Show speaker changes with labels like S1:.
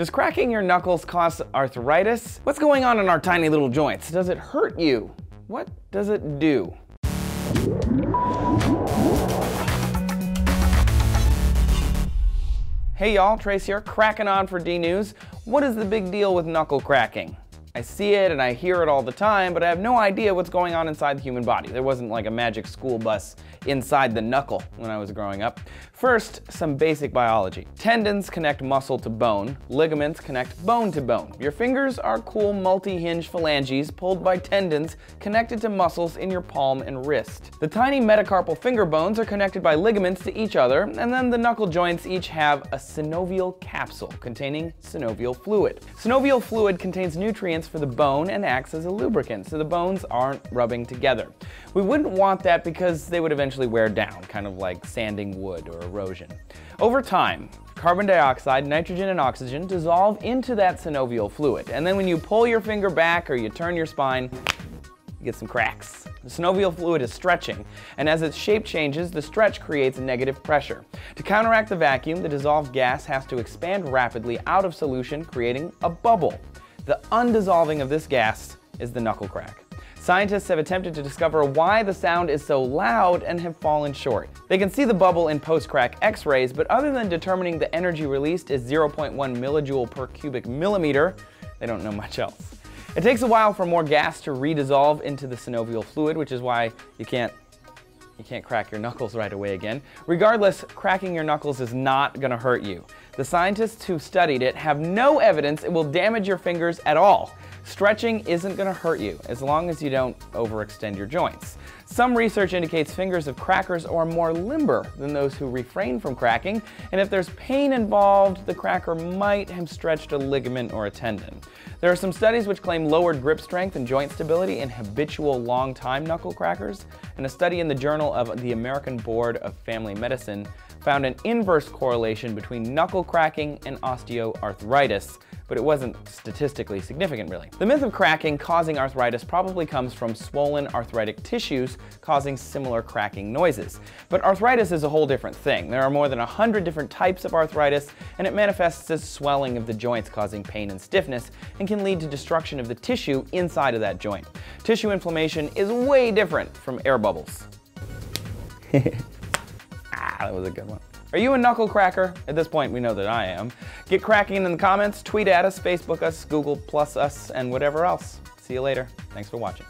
S1: Does cracking your knuckles cause arthritis? What's going on in our tiny little joints? Does it hurt you? What does it do? Hey y'all, Trace here, cracking on for D News. What is the big deal with knuckle cracking? I see it and I hear it all the time, but I have no idea what's going on inside the human body. There wasn't like a magic school bus inside the knuckle when I was growing up. First, some basic biology. Tendons connect muscle to bone, ligaments connect bone to bone. Your fingers are cool multi-hinge phalanges pulled by tendons connected to muscles in your palm and wrist. The tiny metacarpal finger bones are connected by ligaments to each other, and then the knuckle joints each have a synovial capsule containing synovial fluid. Synovial fluid contains nutrients for the bone and acts as a lubricant, so the bones aren't rubbing together. We wouldn't want that because they would eventually wear down, kind of like sanding wood or erosion. Over time, carbon dioxide, nitrogen, and oxygen dissolve into that synovial fluid. And then when you pull your finger back or you turn your spine, you get some cracks. The synovial fluid is stretching, and as its shape changes, the stretch creates a negative pressure. To counteract the vacuum, the dissolved gas has to expand rapidly out of solution, creating a bubble. The undissolving of this gas is the knuckle crack. Scientists have attempted to discover why the sound is so loud and have fallen short. They can see the bubble in post-crack x-rays, but other than determining the energy released is 0.1 millijoule per cubic millimeter, they don't know much else. It takes a while for more gas to redissolve into the synovial fluid, which is why you can't you can't crack your knuckles right away again. Regardless, cracking your knuckles is not going to hurt you. The scientists who studied it have no evidence it will damage your fingers at all. Stretching isn't going to hurt you as long as you don't overextend your joints. Some research indicates fingers of crackers are more limber than those who refrain from cracking, and if there's pain involved, the cracker might have stretched a ligament or a tendon. There are some studies which claim lowered grip strength and joint stability in habitual long-time knuckle crackers, and a study in the Journal of the American Board of Family Medicine found an inverse correlation between knuckle cracking and osteoarthritis, but it wasn't statistically significant really. The myth of cracking causing arthritis probably comes from swollen arthritic tissues causing similar cracking noises. But arthritis is a whole different thing. There are more than 100 different types of arthritis, and it manifests as swelling of the joints causing pain and stiffness, and can lead to destruction of the tissue inside of that joint. Tissue inflammation is way different from air bubbles. ah, that was a good one. Are you a knuckle cracker? At this point, we know that I am. Get cracking in the comments, tweet at us, Facebook us, Google plus us, and whatever else. See you later. Thanks for watching.